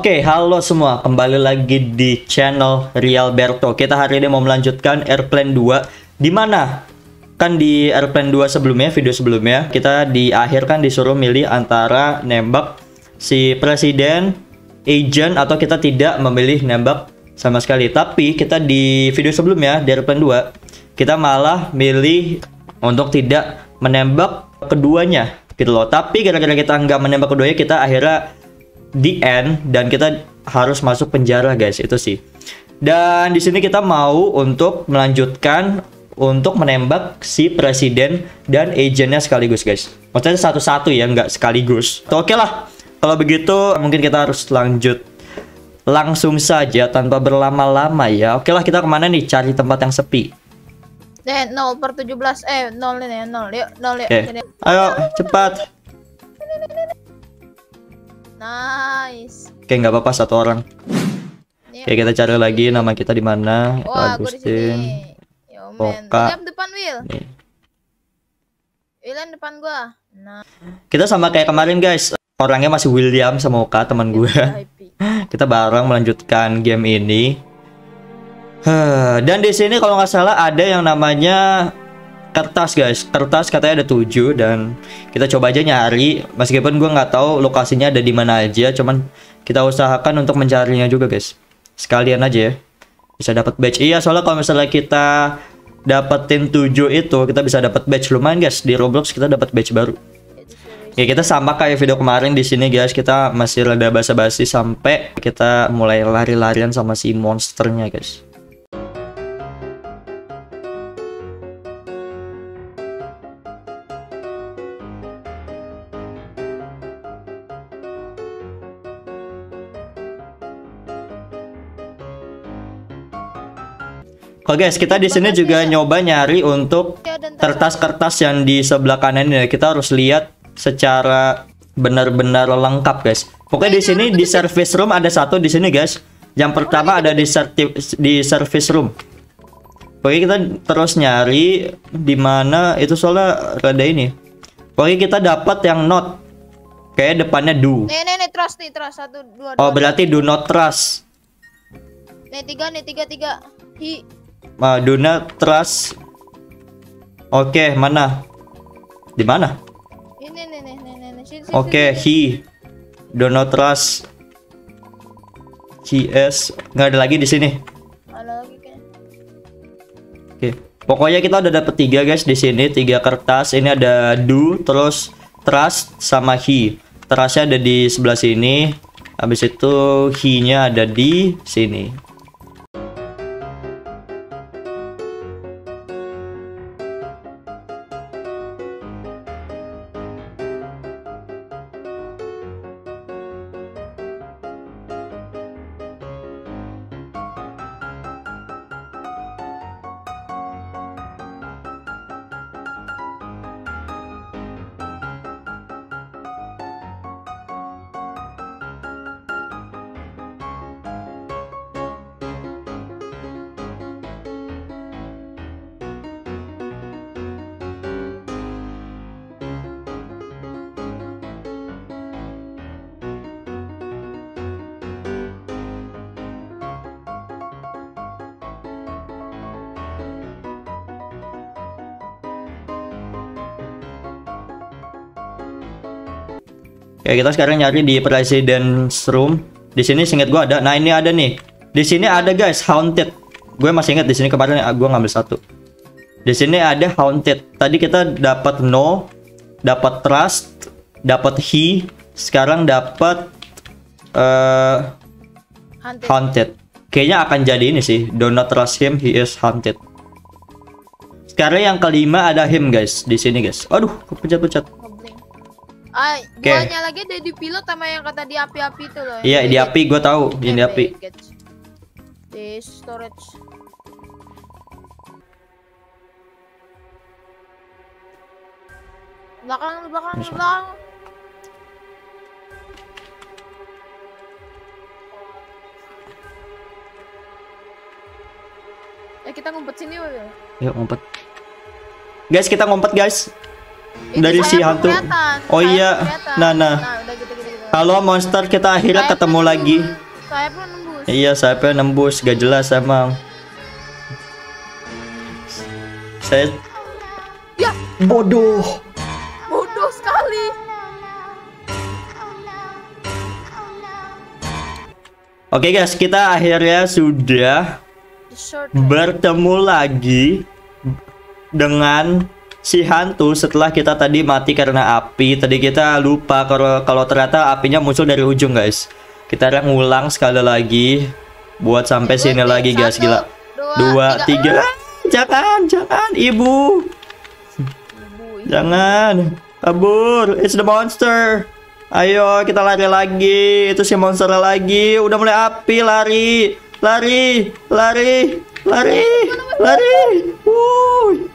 Oke, halo semua. Kembali lagi di channel Real Berto. Kita hari ini mau melanjutkan Airplane 2 di mana kan di Airplane 2 sebelumnya, video sebelumnya, kita di akhir kan disuruh milih antara nembak si presiden, agent atau kita tidak memilih nembak sama sekali. Tapi kita di video sebelumnya di Airplane 2, kita malah milih untuk tidak menembak keduanya gitu loh. Tapi gara-gara kita nggak menembak keduanya, kita akhirnya di end dan kita harus masuk penjara guys itu sih dan di sini kita mau untuk melanjutkan untuk menembak si presiden dan agentnya sekaligus guys maksudnya satu-satu ya nggak sekaligus oke lah kalau begitu mungkin kita harus lanjut langsung saja tanpa berlama-lama ya. Oke lah kita ke mana nih? Cari tempat yang sepi. Eh, 0 per 17 eh 0 ini 0 yuk 0 yuk. Oke. Sini. ayo cepat. Nice. Oke nggak apa-apa satu orang. Nih. oke kita cari lagi nama kita di mana. Wah Agustin yo Oka. Depan Will nih. William depan gua. Nah. Kita sama kayak kemarin guys. Orangnya masih William sama Oka teman gue. Kita bareng melanjutkan game ini. Dan di sini kalau nggak salah ada yang namanya kertas guys. Kertas katanya ada 7 dan kita coba aja nyari. Meskipun gue nggak tahu lokasinya ada di mana aja. Cuman kita usahakan untuk mencarinya juga guys. Sekalian aja ya. Bisa dapat badge. Iya soalnya kalau misalnya kita dapetin 7 itu kita bisa dapat badge lumayan guys di Roblox kita dapat badge baru. Ya kita sama kayak video kemarin di sini guys. Kita masih rada basa-basi sampai kita mulai lari-larian sama si monsternya guys. Oke guys, kita di sini juga nyoba nyari untuk Ya, tas- kertas-kertas yang di sebelah kanan ini. Kita harus lihat secara benar-benar lengkap guys. Pokoknya di sini di service room ada satu di sini guys. Yang pertama ada di di service room. Pokoknya kita terus nyari di mana itu soalnya rada ini. Pokoknya kita dapat yang not. Kayak depannya do. nih nih nih trust nih trust satu dua Oh dua berarti do not trust. nih tiga nih tiga tiga hi Uh, do not trust. Oke mana? Di mana? Ini nih nih nih nih Oke, he do not trust. He is nggak ada lagi di sini. sini. ada lagi kayaknya Oke, pokoknya kita udah dapet tiga guys di sini, tiga kertas. Ini ada do, terus trust sama he. Trustnya ada di sebelah sini. Habis itu he-nya ada di sini. Ya kita sekarang nyari di President's Room. Di sini singkat gua ada. Nah ini ada nih. Di sini ada guys Haunted. Gue masih ingat di sini kemarin ah, gua ngambil satu. Di sini ada Haunted. Tadi kita dapat No, dapat Trust, dapat He. Sekarang dapat Hunted. Haunted. Kayaknya akan jadi ini sih. Do not trust him, he is haunted. Sekarang yang kelima ada him guys di sini guys. Aduh, kepencet-pencet. Ngebling. Ay, Oke. guanya lagi ada di pilot sama yang kata di api-api itu loh. Iya, di api gue tahu, di api. Di storage. Belakang, belakang, belakang. Eh kita ngumpet sini Wil. Yuk ngumpet. Guys, kita ngumpet guys. Itu Dari si hantu. Oh iya. kelihatan. Nah, nah. udah gitu gitu. gitu. Halo monster, kita akhirnya ketemu lagi. nembus. Nembus. Iya, saya nembus, gak jelas emang. Saya Ya, bodoh. bodoh sekali. Oke guys, kita akhirnya sudah bertemu lagi dengan si hantu setelah kita tadi mati karena api. Tadi kita lupa kalau kalau ternyata apinya muncul dari ujung guys. Kita akan ngulang sekali lagi buat sampai sini lagi guys gila. dua, Dua, tiga. tiga. Jangan, jangan, ibu. Ibu, Jangan. Kabur. It's the monster. Ayo kita lari lagi. Itu si monster lagi. Udah mulai api lari. Lari. Lari. Lari. Lari. Wuh.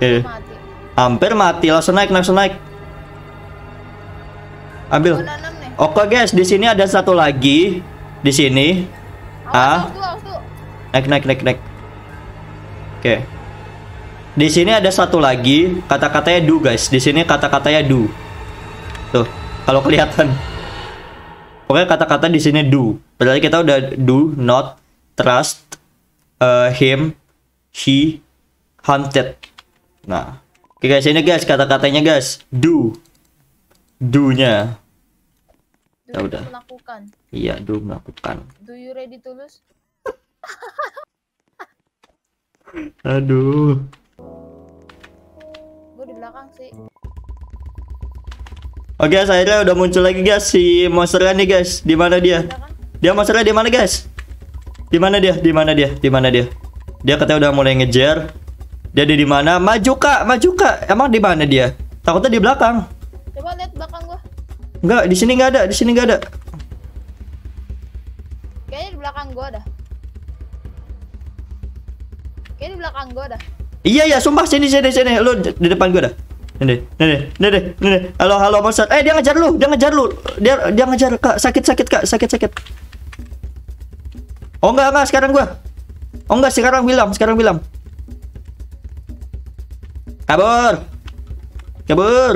Hampir Eh. mati. Hampir mati. Langsung naik, langsung naik. Ambil. Oke guys, di sini ada satu lagi. Di sini. Ah. Naik, naik, naik, naik. Oke. Di sini ada satu lagi kata-katanya do guys. Di sini kata-katanya do. Tuh, kalau kelihatan. Pokoknya kata-kata di sini do. Berarti kita udah do not trust uh, him, she, hunted. Nah, oke guys ini guys kata-katanya guys do, do-nya. Do Ya udah. melakukan. Iya do melakukan. Do you ready to lose? Aduh. Gue di belakang sih. Oke, guys, akhirnya udah muncul lagi guys si monsternya nih guys. Di mana dia? Dia monsternya di mana guys? Di mana dia? Di mana dia? Di mana dia? Dia katanya udah mulai ngejar. Dia ada di mana? Maju kak, maju kak. Emang di mana dia? Takutnya di belakang. Coba lihat belakang gua. Enggak, di sini nggak ada. Di sini nggak ada. Kayaknya di belakang gua ada. Kayaknya di belakang gua ada. Iya ya, sumpah sini sini sini. Lu di depan gua dah. Nih, nih, nih, nih, nih, nih. Halo, halo monster. Eh, dia ngejar lu, dia ngejar lu. Dia dia ngejar kak. Sakit, sakit kak, sakit, sakit. Oh enggak, enggak sekarang gua. Oh enggak, sekarang bilang, sekarang bilang. Kabur. Kabur.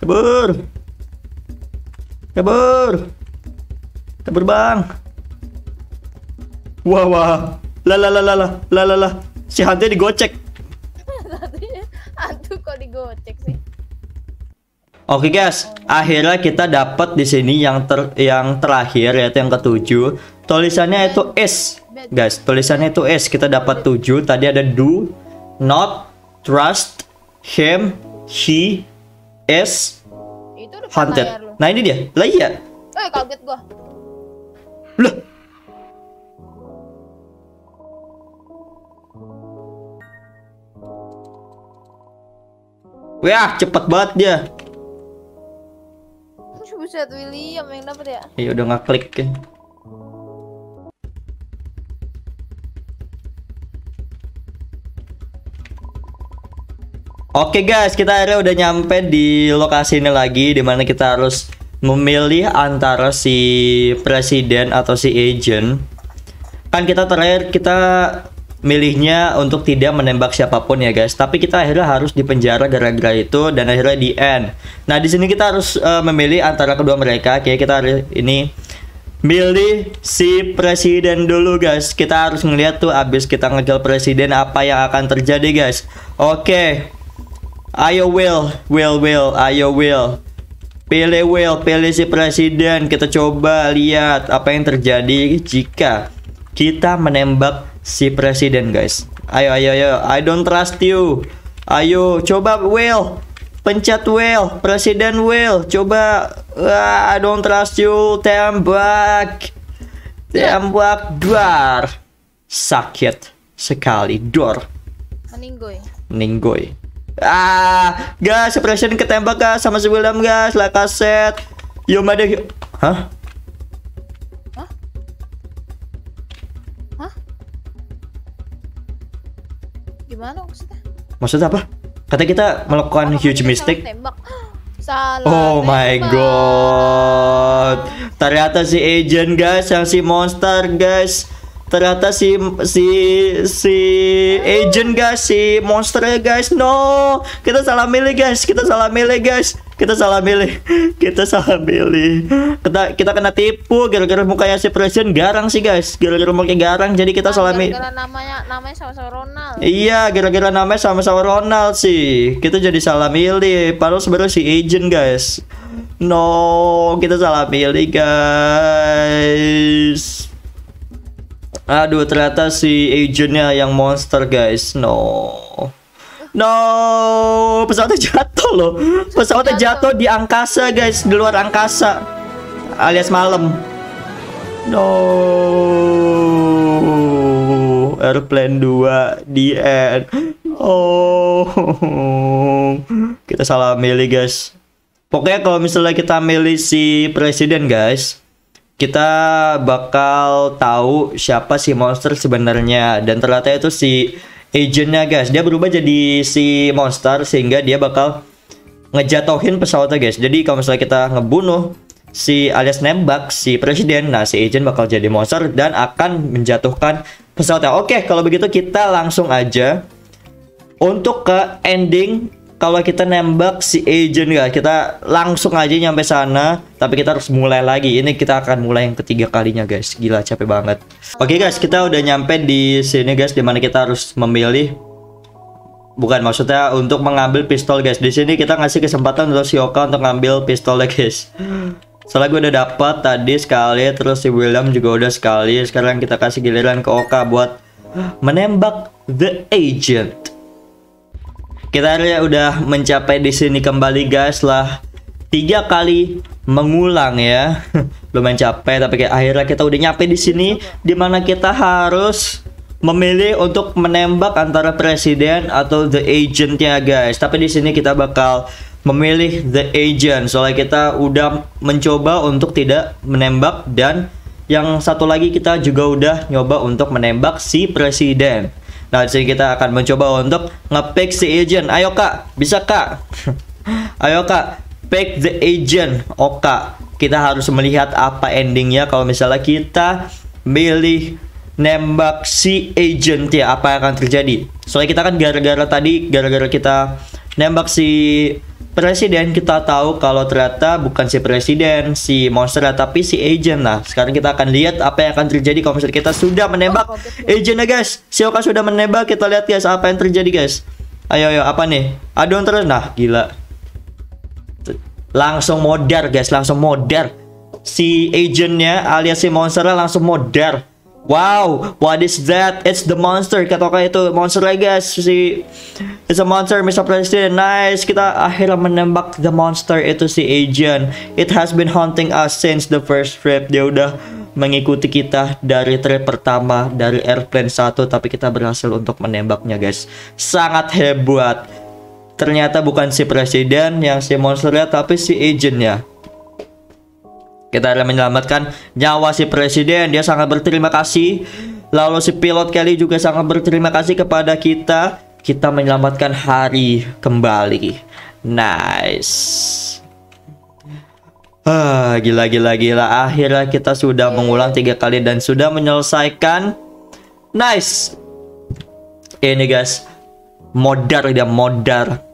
Kabur. Kabur. Kabur, Bang. Wah, wah. La la la la la la la la. Si hantu digocek. Hantu kok digocek sih. Oke guys, akhirnya kita dapat di sini yang ter yang terakhir yaitu yang ketujuh. Tulisannya itu S. Guys, tulisannya itu S. Kita dapat tujuh. Tadi ada do, not, trust, him, she, is, Itu haunted. Nah ini dia. Lah iya. Eh kaget gua. Loh. Wah, cepet banget dia. Buset William yang dapet ya. Iya udah nggak klik kan. Oke guys, kita akhirnya udah nyampe di lokasi ini lagi di mana kita harus memilih antara si presiden atau si agent. Kan kita terakhir kita milihnya untuk tidak menembak siapa pun ya guys, tapi kita akhirnya harus dipenjara gara-gara itu dan akhirnya di end. Nah di sini kita harus eh, memilih antara kedua mereka. Kayak kita hari ini milih si presiden dulu guys. Kita harus ngeliat tuh abis kita ngejar presiden apa yang akan terjadi guys. Oke. Ayo Will, Will, Will, ayo Will. Pilih Will, pilih si presiden. Kita coba lihat apa yang terjadi jika kita menembak si presiden, guys. Ayo, ayo, ayo. I don't trust you. Ayo, coba Will. Pencet Will, presiden Will. Coba. Wah, I don't trust you. Tembak. Tembak dor. Sakit sekali dor. Meninggoy. Ninggoy. Ah, gas, presiden ketembak gas sama si William gas, lah kaset. Yo ada Hah? Gimana maksudnya? Maksudnya apa? Kata kita melakukan Apa huge mistake. salah Tembak. Salah. Oh my tembak. god. Ternyata si agent guys, yang si monster guys. Ternyata si si si agent guys si monsternya guys no kita salah milih guys kita salah milih guys kita salah milih kita salah milih kita kita kena tipu gara-gara mukanya si presiden garang sih guys gara-gara mukanya garang jadi kita salah milih Gara-gara namanya namanya sama-sama Ronald. Iya, gara-gara namanya sama-sama Ronald sih. Kita jadi salah milih. Padahal sebenarnya si agent, guys. No, kita salah milih, guys. Aduh, ternyata si agentnya yang monster, guys. No. No, pesawatnya jatuh loh. Pesawatnya jatuh di angkasa, guys, di luar angkasa. Alias malam. No. Airplane 2 di end. Oh. Kita salah milih, guys. Pokoknya kalau misalnya kita milih si presiden, guys, kita bakal tahu siapa si monster sebenarnya. Dan ternyata itu si agentnya guys. Dia berubah jadi si monster sehingga dia bakal ngejatohin pesawatnya guys. Jadi kalau misalnya kita ngebunuh si alias nembak si presiden nah si agent bakal jadi monster dan akan menjatuhkan pesawatnya. Oke kalau begitu kita langsung aja untuk ke ending kalau kita nembak si agent guys kita langsung aja nyampe sana tapi kita harus mulai lagi. Ini kita akan mulai yang ketiga kalinya guys. Gila capek banget. Oke guys kita udah nyampe di sini guys di mana kita harus memilih bukan maksudnya untuk mengambil pistol guys. Di sini kita ngasih kesempatan untuk si Oka untuk ngambil pistolnya guys. Soalnya gue udah dapat tadi sekali terus si William juga udah sekali. Sekarang kita kasih giliran ke Oka buat menembak the agent kita udah mencapai di sini kembali guys lah. Tiga kali mengulang ya. Lumayan capek tapi kayak akhirnya kita udah nyampe di sini di mana kita harus memilih untuk menembak antara presiden atau the agentnya guys. Tapi di sini kita bakal memilih the agent. Soalnya kita udah mencoba untuk tidak menembak dan yang satu lagi kita juga udah nyoba untuk menembak si presiden Nah, di sini kita akan mencoba untuk ngepick si agent. Ayo kak, bisa kak? Ayo kak, pick the agent. Oh kak, kita harus melihat apa endingnya kalau misalnya kita milih nembak si agent ya apa yang akan terjadi. Soalnya kita kan gara-gara tadi, gara-gara kita nembak si presiden kita tahu kalau ternyata bukan si presiden si monster tapi si agent nah sekarang kita akan lihat apa yang akan terjadi kalau misalnya kita sudah menembak agentnya guys. Si Oka sudah menembak kita lihat guys apa yang terjadi guys. Ayo ayo apa nih? Aduan terus. Nah gila. Langsung modar guys langsung modar. Si agentnya alias si monsternya langsung modar Wow, what is that? It's the monster. Kata Oka itu monster lagi guys. Si It's a monster, Mr. President. Nice. Kita akhirnya menembak the monster itu si agent. It has been haunting us since the first trip. Dia udah mengikuti kita dari trip pertama dari airplane 1 tapi kita berhasil untuk menembaknya guys. Sangat hebat. Ternyata bukan si presiden yang si monsternya tapi si agentnya. Kita akan menyelamatkan nyawa si presiden. Dia sangat berterima kasih. Lalu si pilot Kelly juga sangat berterima kasih kepada kita. Kita menyelamatkan hari kembali. Nice. Ah, gila gila gila. Akhirnya kita sudah mengulang tiga kali dan sudah menyelesaikan. Nice. Ini guys, modar dia modar.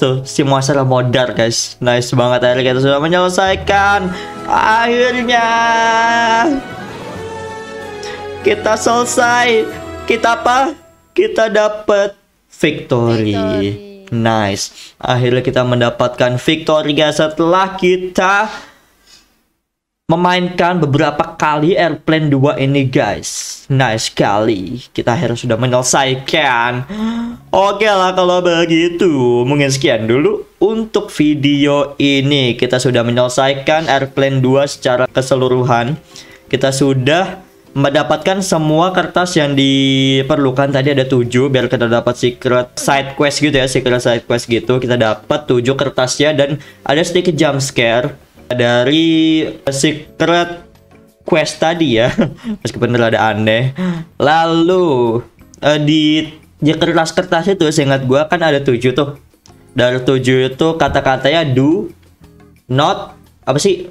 So, si monster modar guys. Nice banget akhirnya kita sudah menyelesaikan. Akhirnya kita selesai. Kita apa? Kita dapat victory. Victory. Nice. Akhirnya kita mendapatkan victory guys setelah kita memainkan beberapa kali Airplane 2 ini guys. Nice sekali. Kita akhirnya sudah menyelesaikan. Oke lah kalau begitu. Mungkin sekian dulu Untuk video ini. Kita sudah menyelesaikan Airplane 2 secara keseluruhan. Kita sudah mendapatkan semua kertas yang diperlukan. Tadi ada 7 biar kita dapat secret side quest gitu ya. Secret side quest gitu. Kita dapat 7 kertasnya dan ada sedikit jump scare dari secret quest tadi ya meskipun ada aneh lalu eh, di di kertas-kertas itu seingat gua kan ada tujuh tuh dari tujuh itu kata-katanya do not apa sih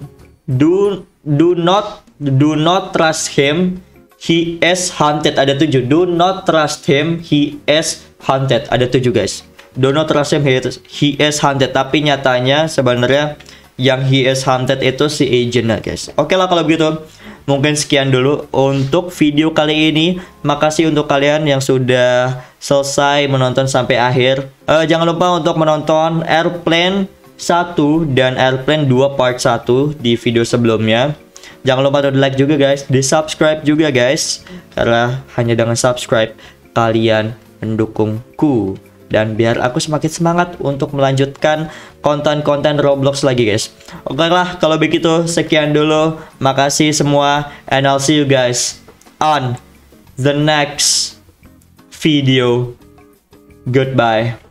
do do not do not trust him He is haunted ada tujuh. Do not trust him. He is haunted ada tujuh guys. Do not trust him. He he is haunted. Tapi nyatanya sebenarnya yang he is haunted itu si agent guys. Oke lah kalau begitu. Mungkin sekian dulu untuk video kali ini. Makasih untuk kalian yang sudah selesai menonton sampai akhir. Uh, jangan lupa untuk menonton Airplane 1 dan Airplane 2 part 1 di video sebelumnya. Jangan lupa untuk like juga guys, di subscribe juga guys. Karena hanya dengan subscribe kalian mendukungku dan biar aku semakin semangat untuk melanjutkan konten-konten Roblox lagi guys. Oke lah kalau begitu sekian dulu. Makasih semua and I'll see you guys on the next video. Goodbye.